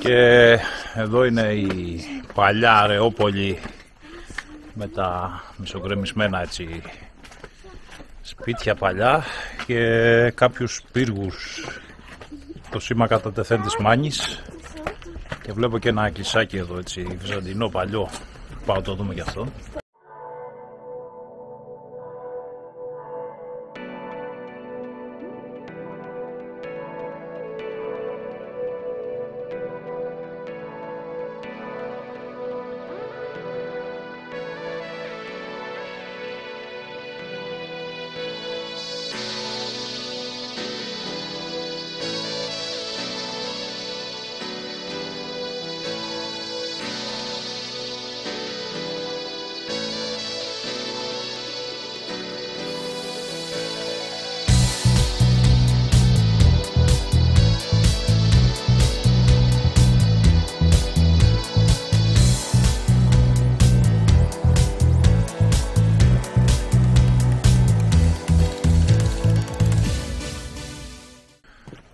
Και εδώ είναι η παλιά Αρεόπολη με τα μισογκρεμισμένα έτσι σπίτια παλιά και κάποιους πύργους. Το σήμα κατά τεθέν της Μάνης. Και βλέπω και ένα κλεισάκι εδώ έτσι βυζαντινό παλιό. Πάω το δούμε κι αυτό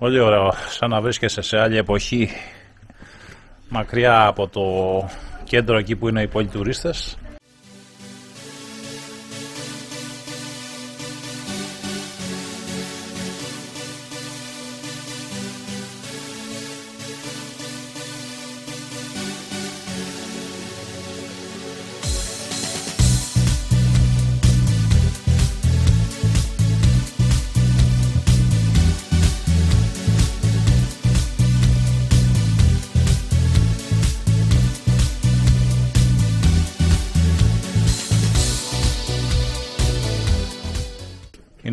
Πολύ ωραίο, σαν να βρίσκεσαι σε άλλη εποχή μακριά από το κέντρο εκεί που είναι οι πολυτουρίστες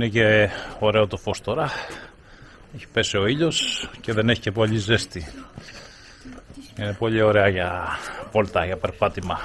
Είναι και ωραίο το φως τώρα. Έχει πέσει ο ήλιος και δεν έχει και πολύ ζέστη. Είναι πολύ ωραία για πόλτα, για περπάτημα.